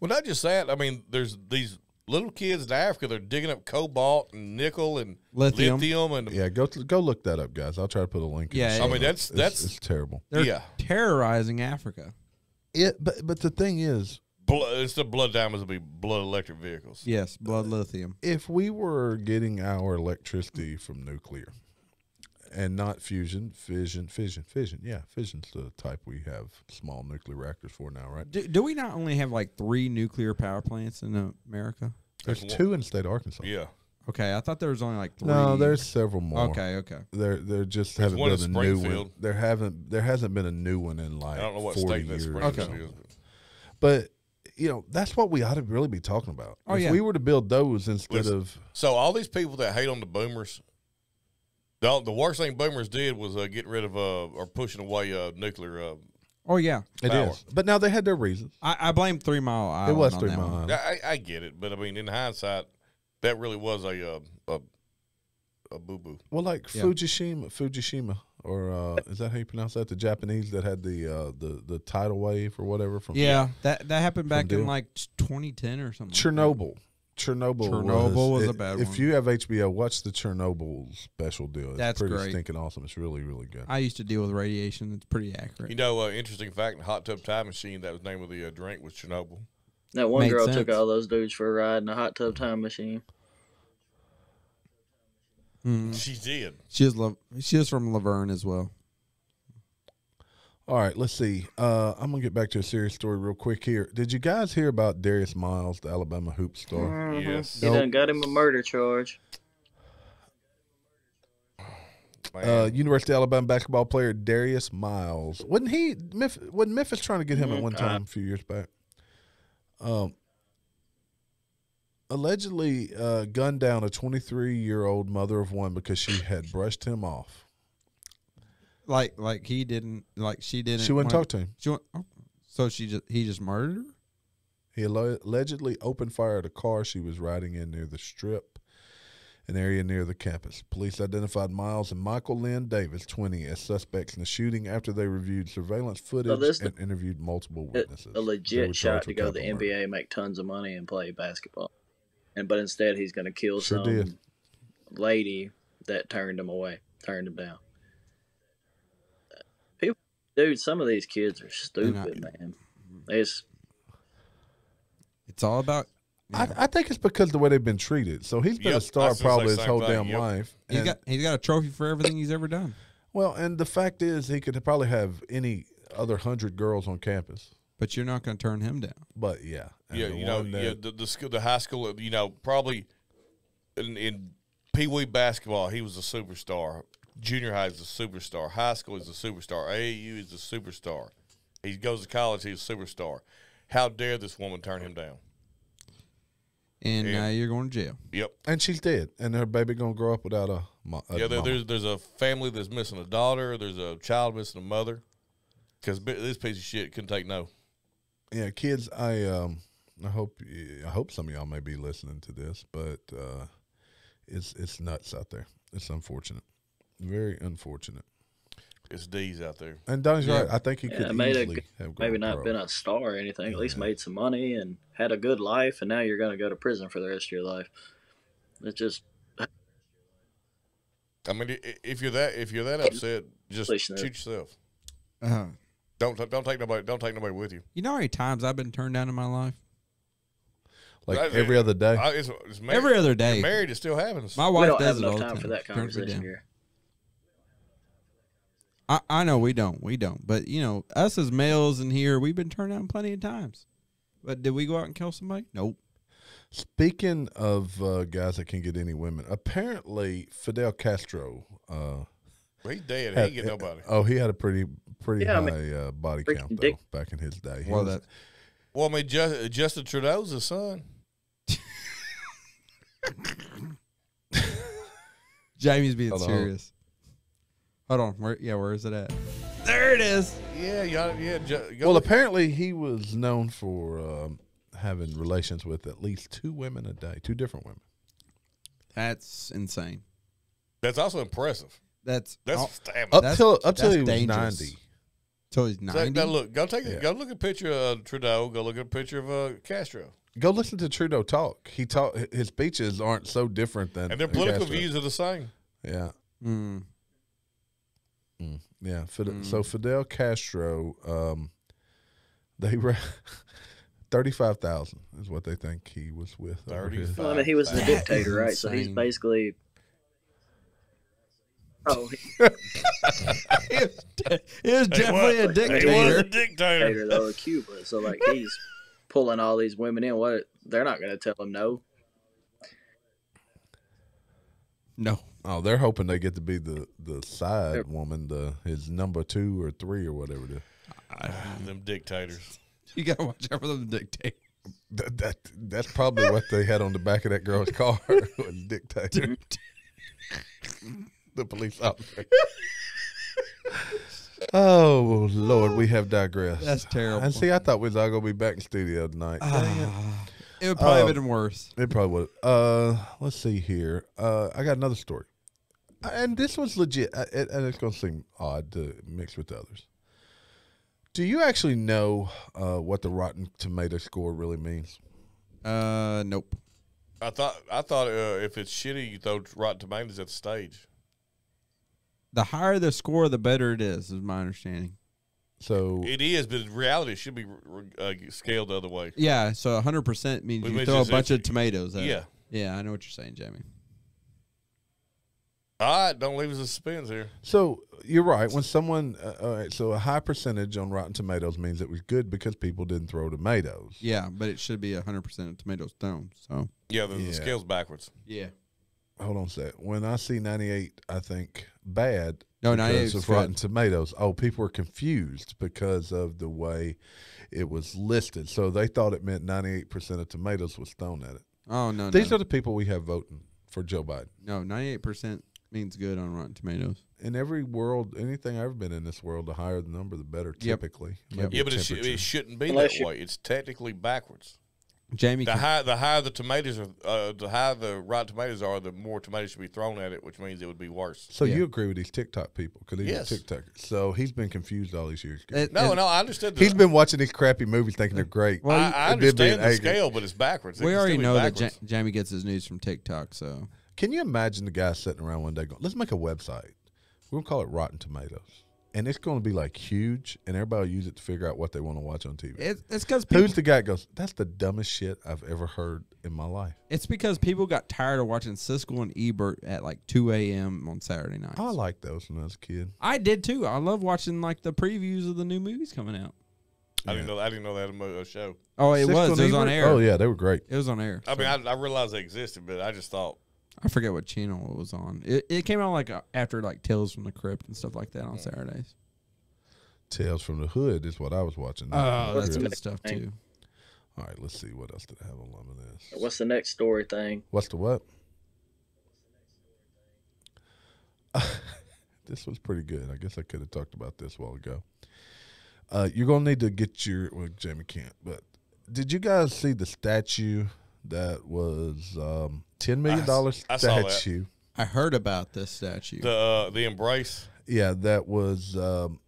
Well, not just that. I mean, there's these little kids in Africa. They're digging up cobalt and nickel and Lithium. lithium and yeah, go to, go look that up, guys. I'll try to put a link. in Yeah, I mean, that's- notes. that's- it's, it's terrible. They're Yeah. terrorizing Africa. It, but but the thing is, blood, instead of blood diamonds, it'll be blood electric vehicles. Yes, blood lithium. if we were getting our electricity from nuclear and not fusion, fission, fission, fission, yeah, fission's the type we have small nuclear reactors for now, right? Do, do we not only have like three nuclear power plants in America? There's There's two in the state of Arkansas. Yeah. Okay, I thought there was only like three. No, there's several more. Okay, okay. There, there just There's haven't one in been a new one. There haven't, there hasn't been a new one in like I don't know what forty state that's years. or Springfield is. But you know, that's what we ought to really be talking about. Oh, if yeah. we were to build those instead Listen, of So all these people that hate on the boomers, the, the worst thing boomers did was uh, getting rid of uh, or pushing away uh, nuclear. Uh, Oh yeah, it Power. is. But now they had their reasons. I, I blame Three Mile Island. it was on three that mile. one. Island. I, I get it, but I mean, in hindsight, that really was a uh, a, a boo boo. Well, like Yeah. Fukushima, Fukushima, or uh, is that how you pronounce that? The Japanese that had the uh, the the tidal wave or whatever from Yeah, that that happened back Deal. in like 2010 or something. like that. Chernobyl. Chernobyl. Chernobyl was a it- bad If one. you have HBO, watch the Chernobyl special deal. It's That's pretty great. stinking awesome. It's really really good. I used to deal with radiation. It's pretty accurate. You know, uh, interesting fact: the hot tub time machine. That was the name of the uh, drink was Chernobyl. That one Made girl sense. took all those dudes for a ride in a hot tub time machine. Mhm. She did. She was La- she was from La Vergne as well. All right, let's see. Uh, I'm gonna get back to a serious story real quick here. Did you guys hear about Darius Miles, the Alabama hoop star? Mhm. Yes. He Nope. done got him a murder charge. Uh, University of Alabama basketball player Darius Miles. Wasn't he? Memphis, wasn't Memphis trying to get him at Mhm. one time a few years back? Um, allegedly uh, gunned down a 23 year old mother of one because she had brushed him off. Like like he didn't like she didn't. She wouldn't wanna- talk to him. She went, oh, so she just he just murdered her. He allegedly opened fire at a car she was riding in near the strip an area near the campus. Police identified Miles and Michael Lynn Davis, 20, as suspects in the shooting after they reviewed surveillance footage this- and interviewed multiple witnesses. a They legit shot to go to the capital murder. NBA, make tons of money, and play basketball. And but instead, he's going to kill Sure some did. lady that turned him away, turned him down. People, dude, some of these kids are uh, stupid, man. Mm-hmm. It's It's all about. I, I think it's because the way they've been treated. So he's been Yep, a I star probably say his whole thing, damn yep. life. He's And- got he's got a trophy for everything he's ever done. well, and the fact is, he could probably have any other hundred girls on campus. But you're not going to turn him down. But yeah, yeah, the you know, one yeah, the the, school, the high school, you know, probably in, in Pee Wee basketball, he was a superstar. Junior high is a superstar. High school is a superstar. AAU is a superstar. He goes to college, he's a superstar. How dare this woman turn him down? And Yeah. now you're going to jail. Yep. and she's dead, and her baby gonna grow up without a, mo- a Yeah, there, there's there's a family that's missing a daughter. There's a child missing a mother. Because this piece of shit couldn't take no. yeah, kids. I um, I hope I hope some of y'all may be listening to this, but uh, it's it's nuts out there. It's unfortunate, very unfortunate. It's D's out there. And Donnie's Yeah. right. I think he Yeah, could made easily good- have maybe not pro. been a star or anything. At least made some money and had a good life, and now you're going to go to prison for the rest of your life. It's just I mean, i- i- if you're that if you're that upset, just shoot yourself. Uh, Don't don't take nobody don't take nobody with you. you know how many times I've been turned down in my life? like That's every it. other day. I, it's, it's Every other you're day. married, it still happens. My we wife don't have does it all enough the time time. for that conversation here. I, I know we don't. We don't. But, you know, us as males in here, we've been turned down plenty of times. But did we go out and kill somebody? Nope. Speaking of uh, guys that can get any women, apparently Fidel Castro. Uh, He's dead. He had- ain't get nobody. Oh, he had a pretty pretty Yeah, I high mean, uh, body freaking count though dick- back in his day. He Well, was- that Well, I mean, Just, Justin Trudeau's his son. Jamie's being Hold on. serious. Hold on. Where? Yeah, where is it at? There it is. Yeah, y'all, yeah. Ju- go well, look- apparently he was known for um, having relations with at least two women a day, two different women. That's insane. that's also impressive. That's That's oh, stamina. Up That's- till up till that's he was dangerous. ninety. so he's So, ninety. now look, go take Yeah. go look at a picture of Trudeau. Go look at a picture of uh, Castro, Go listen to Trudeau talk. He talk. His speeches aren't so different than and their political Castro. views are the same. Yeah, Mm. Mm, yeah. Fidel, So Fidel Castro, um, they were thirty-five thousand is what they think he was with. over his- 35. Well, I mean, he was the dictator, is right? So he's basically. Oh, he- he was, he was definitely a dictator. He was dictator. a dictator. dictator though of Cuba. So like he's pulling all these women in. What they're not going to tell him no. No. Oh, they're hoping they get to be the the side woman, the his number two or three or whatever. The, Them dictators. You gotta watch out for them dictators. that, that that's probably what they had on the back of that girl's car was dictator. the police officer. oh Lord, we have digressed. That's terrible. And see, I thought we was all gonna be back in studio tonight. Dang it. It would probably Um, have been worse. It probably would. Uh, let's see here. Uh, I got another story, Uh, and this was legit, uh, it, and it's going to seem odd to mix with the others. Do you actually know uh, what the Rotten Tomato score really means? Uh, nope. I thought I thought uh, if it's shitty, you throw Rotten Tomatoes at the stage. The higher the score, the better it is. Is my understanding. So It is, but in reality, it should be uh, scaled the other way. Yeah. So 100 percent means Which you throw a bunch of tomatoes. At it. Yeah. Yeah, I know what you're saying, Jamie. All right, don't leave us in suspense here. So you're right. When someone, uh, all right, so a high percentage on Rotten Tomatoes means it was good because people didn't throw tomatoes. Yeah, but it should be 100 percent of tomatoes thrown. So Yeah, the, Yeah. the scale's backwards. yeah. Hold on a sec. When I see 98, I think bad. No, because 98 of is Rotten. Tomatoes. Oh, people were confused because of the way it was listed. So they thought it meant 98% of tomatoes was thrown at it. Oh no, These no, are the people we have voting for Joe Biden. no. 98 percent means good on Rotten Tomatoes. In every world, anything I've ever been in this world, the higher the number, the better. Yep. Typically, Yep. Yeah, but it, sh- it shouldn't be Unless that you- way. It's technically backwards. Jamie, The can- higher the higher the tomatoes are, uh, the higher the rotten tomatoes are, the more tomatoes should be thrown at it, which means it would be worse. So Yeah. you agree with these TikTok people because he's Yes. a TikToker. So he's been confused all these years. it- No, it- no, I understood. The, he's been watching these crappy movies thinking they're great. Well, I, I and then being understand the angry. scale, but it's backwards. It we already still be know that. Ja- Jamie gets his news from TikTok. So Can you imagine the guy sitting around one day going, "Let's make a website. We're gonna call it Rotten Tomatoes, and it's gonna be like huge, and everybody will use it to figure out what they want to watch on TV." it's because Who's the guy that goes, "That's the dumbest shit I've ever heard in my life." it's because people got tired of watching Siskel and Ebert at like two a.m. on Saturday nights. I liked those when I was a kid. I did too. I love watching like the previews of the new movies coming out. I didn't know. I didn't know that had a, show. Oh, it Siskel was. It was on air. Oh yeah, they were great. It was on air. I mean, I, I realized they existed, but I just thought I forget what channel it was on. It, it came out like uh, after like Tales from the Crypt and stuff like that on Saturdays. Tales from the Hood is what I was watching. Oh, that's Yeah. good stuff too. All right, let's see what else did I have on Lemonade. What's the next story thing? What's the what? this was pretty good. I guess I could have talked about this a while ago. Uh, you're gonna need to get your well, Jamie can't, but did you guys see the statue that was um, ten million dollars I saw that. statue? I heard about this statue. the uh, the embrace. Yeah, that was um,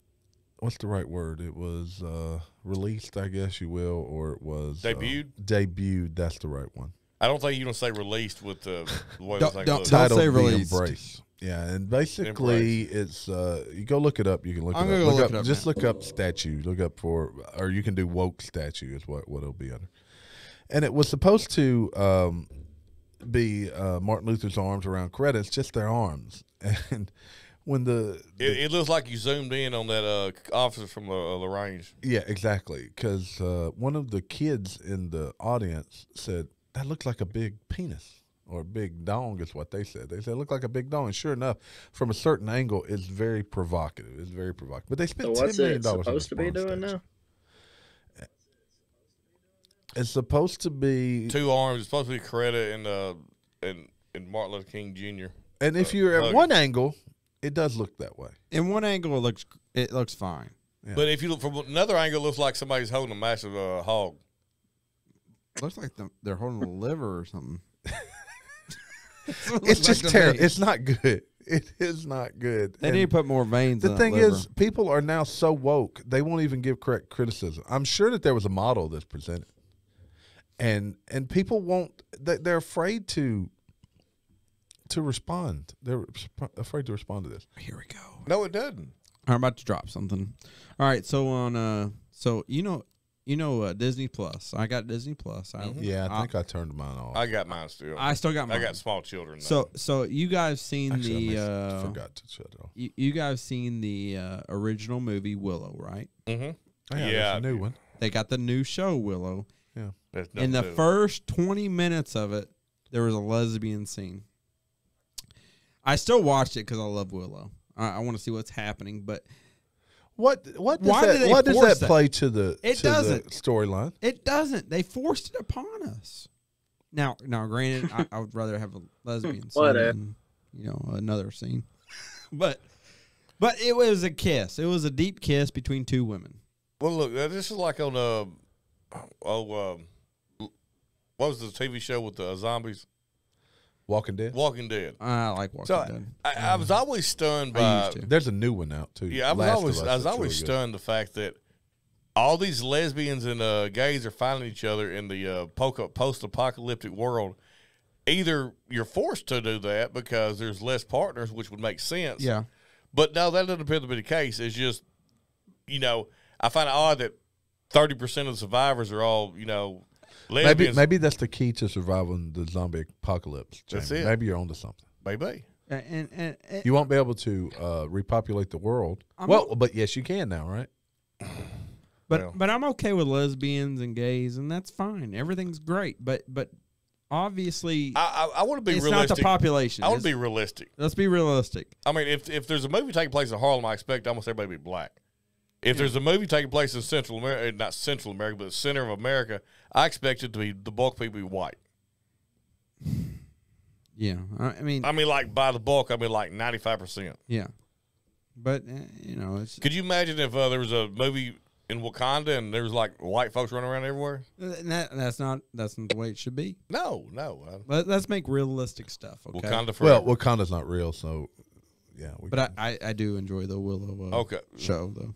what's the right word? It was uh, released, I guess you will, or it was uh, Debuted? debuted. That's the right one. I don't think you don't say released with the the way Don't- don't- don't- titled say The released. Embrace. Yeah, and basically it's uh you go look it up, you can look I'm it up. Look look up it up just look up statue, look up for or you can do woke statue is what what it'll be under. And it was supposed to um be uh Martin Luther's arms around Coretta, it's just their arms. And when the, It, it looks like you zoomed in on that uh, officer from the, uh, the range. yeah, exactly, cuz uh one of the kids in the audience said that looks like a big penis or a big dong is what they said. They said it looked like a big dong, and sure enough, from a certain angle, it's very provocative. It's very provocative. But they So spent ten what's million it dollars. supposed to be doing now? It's supposed to be, Two arms. It's supposed to be Coretta and uh and and Martin Luther King Jr. and if you're at hug. one angle, it does look that way. In one angle, it looks it looks fine. Yeah. But if you look from another angle, it looks like somebody's holding a massive uh, hog. looks like the, they're holding a liver or something. It's just terrible. It's not good. It is not good. They And need to put more veins. the in thing liver. is, people are now so woke they won't even give correct criticism. I'm sure that there was a model that's presented, and and people won't. They, they're afraid to to respond. They're afraid to respond to this. here we go. No, it doesn't. I'm about to drop something. All right, so on uh so you know you know uh, Disney Plus. I got Disney Plus. I, Yeah, I think I, turned mine off. I got mine still. I still got mine. I got small children. so though. so you guys seen Actually, the uh forgot to shut it off. you, you guys seen the uh, original movie Willow, right? Mhm. Oh, yeah, Yeah, there's new one. They got the new show Willow. There's In the nothing to it. first 20 minutes of it, there was a lesbian scene. I still watched it because I love Willow. I, I want to see what's happening, but What what does Why that they what does that that? play to the It to doesn't. storyline? it doesn't. They forced it upon us. Now, now, granted, I, I would rather have a lesbian scene than you know another scene, but but it was a kiss. It was a deep kiss between two women. Well, look, uh, this is like on a oh, um, what was the TV show with the zombies? Walking Dead. Walking Dead. I like Walking So Dead. I, I was always stunned I by used to. There's a new one out too. yeah, I was Last of always Us, I was that's always really good. stunned the fact that all these lesbians and uh, gays are finding each other in the uh, post apocalyptic world. Either you're forced to do that because there's less partners, which would make sense. Yeah, But no, that doesn't appear to be the case. It's just, you know, I find it odd that thirty percent of the survivors are all, you know, Maybe lesbians. maybe that's the key to surviving the zombie apocalypse. That's Jamie. it. Maybe you're onto something. Maybe. and and, and, and You won't be able to uh, repopulate the world. I'm well, not- but yes, you can now, right? but well. but I'm okay with lesbians and gays, and that's fine. Everything's great. But but obviously, I I, I want to be it's not realistic. the population. I want to It's- be realistic. Let's be realistic. I mean, if if there's a movie taking place in Harlem, I expect almost everybody to be black. If there's a movie taking place in Central America, not Central America, but the center of America, I expect it to be the bulk of people be white. Yeah, I, I mean, I mean, like by the bulk, I mean like ninety five percent. yeah, but uh, you know, it's Could you imagine if uh, there was a movie in Wakanda and there was like white folks running around everywhere? That, that's not that's not the way it should be. No, no. Let, let's make realistic stuff. Okay. Wakanda Well. Wakanda's not real, so yeah. We But I, I, I do enjoy the Willow uh, Okay. show though.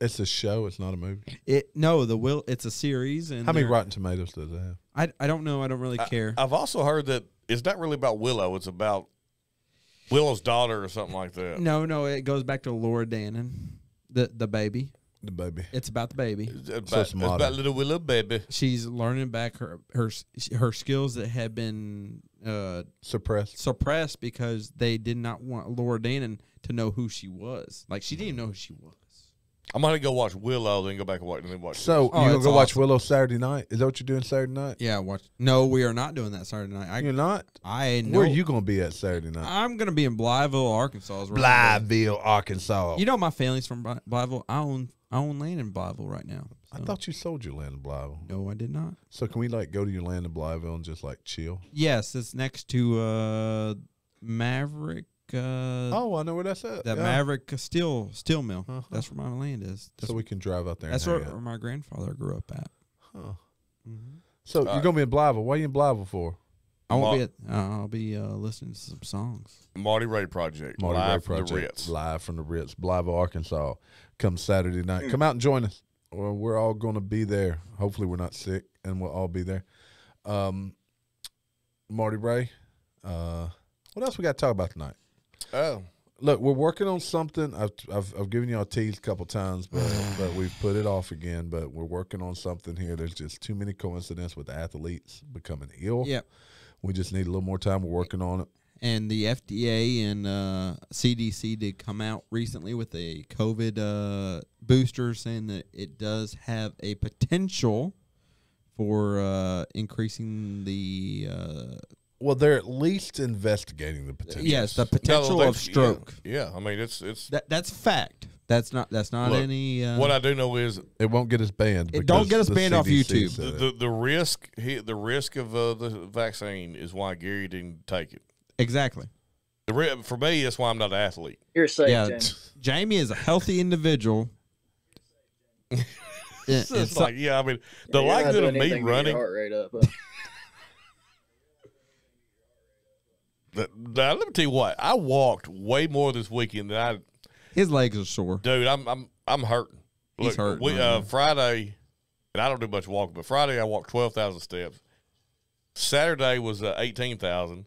It's a show. It's not a movie. It no the will it's a series and How many they're- Rotten Tomatoes does it have? I I don't know I don't really care. I've also heard that it's not really about Willow. It's about Willow's daughter or something like that. no no it goes back to Elora Danan the the baby. The baby. It's about the baby. It's about, So it's it's modern. about little Willow baby. She's learning back her her her skills that had been uh, Suppressed. suppressed because they did not want Elora Danan to know who she was. Like she didn't even know who she was. I'm gonna go watch Willow, then go back and watch, and then watch. So Oh, you gonna it's go watch awesome. Willow Saturday night? Is that what you're doing Saturday night? Yeah, watch. No, we are not doing that Saturday night. I You're not. I know. Where are you gonna be at Saturday night? I'm gonna be in Blytheville, Arkansas. is where I'm going. Blytheville, Arkansas. You know my family's from Bly- Blytheville. I own I own land in Blytheville right now. I so- thought you sold your land in Blytheville. No, I did not. So can we like go to your land in Blytheville and just like chill? Yes, it's next to uh Maverick. Uh, Oh, I know where that's at. that yeah. Maverick steel steel mill. Uh-huh. That's where my land is. That's, So we can drive out there. that's and where, where my grandfather grew up at. Huh. Mm-hmm. So All you're right. gonna be in Blytheville. What are you in Blytheville for? I won't Ma- be. At, uh, I'll be uh, listening to some songs. Marty Ray Project, Marty live Ray from the Project, Ritz. live from the Ritz, Blytheville, Arkansas. Come Saturday night. Come out and join us. Well, we're all going to be there. Hopefully, we're not sick, and we'll all be there. Um, Marty Ray. Uh, what else we got to talk about tonight? Oh, Look, we're working on something. I've I've, I've given y'all a tease a couple times, but but we've put it off again. But we're working on something here. There's just too many coincidences with athletes becoming ill. Yep. We just need a little more time. We're working on it. And the FDA and uh, CDC did come out recently with a COVID uh, booster, saying that it does have a potential for uh, increasing the uh, Well, they're at least investigating the potential. yes the potential they- of stroke. Yeah, yeah, I mean it's it's. That that's fact. That's not that's not Look, any. Uh, what I do know is It won't get us banned. It don't get us the banned off YouTube. the, the the risk he, the risk of uh, the vaccine is why Gary didn't take it. exactly. The ri- for me, that's why I'm not an athlete. You're safe, Yeah, Jamie. Jamie is a healthy individual. Yeah, It's so- like yeah, I mean the You're likelihood of me anything to get running. heart rate up. huh? The, now, let me tell you what I walked way more this weekend than I his legs are sore. dude. I'm I'm I'm hurting. He's hurting, We, right uh. Friday, and I don't do much walking, but Friday I walked twelve thousand steps. Saturday was uh, eighteen thousand,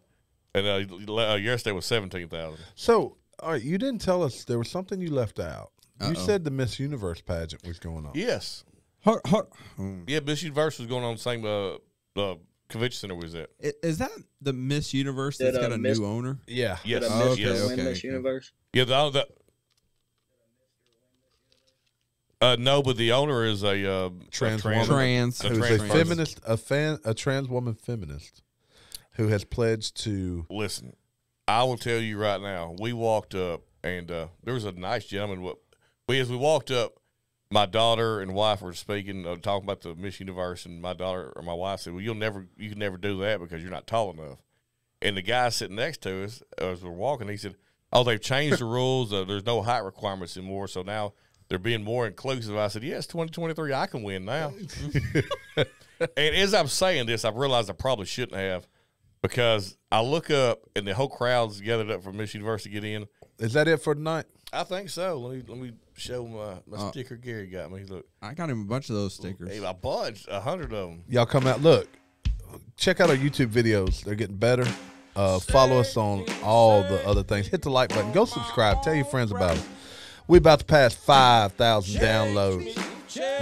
and uh, uh, yesterday was seventeen thousand. so, all right, you didn't tell us there was something you left out. You Uh-oh. said the Miss Universe pageant was going on. Yes, Har- har- hmm. yeah. Miss Universe was going on the same uh, uh, convention center was at. I- Is that the Miss Universe Did, that's uh, got a Miss- new owner? Yeah. Yes, Did a Oh, Mr. okay, win okay, this okay. universe? yeah. The, the uh, no, but the owner is a uh, Trans a woman. Trans. a Who's trans a person. feminist, a fan, a trans woman feminist, who has pledged to. Listen, I will tell you right now. We walked up, and uh, there was a nice gentleman. What we as we walked up, my daughter and wife were speaking, uh, talking about the Miss Universe, and my daughter or my wife said, "Well, you'll never, you can never do that because you're not tall enough." And the guy sitting next to us as we're walking, he said, "Oh, they've changed the rules. Uh, there's no height requirements anymore, so now." They're being more inclusive. I said, "Yes, 2023, I can win now." and as I'm saying this, I've realized I probably shouldn't have because I look up and the whole crowd's gathered up for Miss Universe to get in. Is that it for tonight? I think so. Let me let me show my, my Uh, sticker Gary got me. Look, I got him a bunch of those stickers. hey, a bunch, a hundred of them. Y'all come out. Look, check out our YouTube videos. They're getting better. Uh, follow us on all the other things. Hit the like button. Go subscribe. Tell your friends about it. We about to pass five thousand downloads.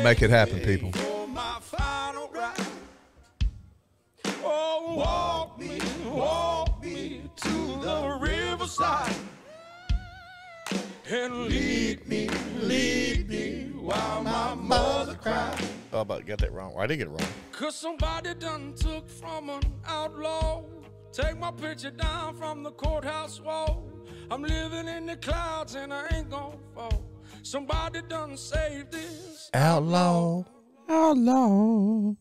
Make it happen, people. For my final ride. Oh, walk me, walk me to the riverside. And lead me, lead me while my mother cries. Oh, but got that wrong. I did get it wrong. Cause somebody done took from an outlaw. Take my picture down from the courthouse wall. I'm living in the clouds and I ain't gonna fall. Somebody done saved this. Outlaw. Outlaw.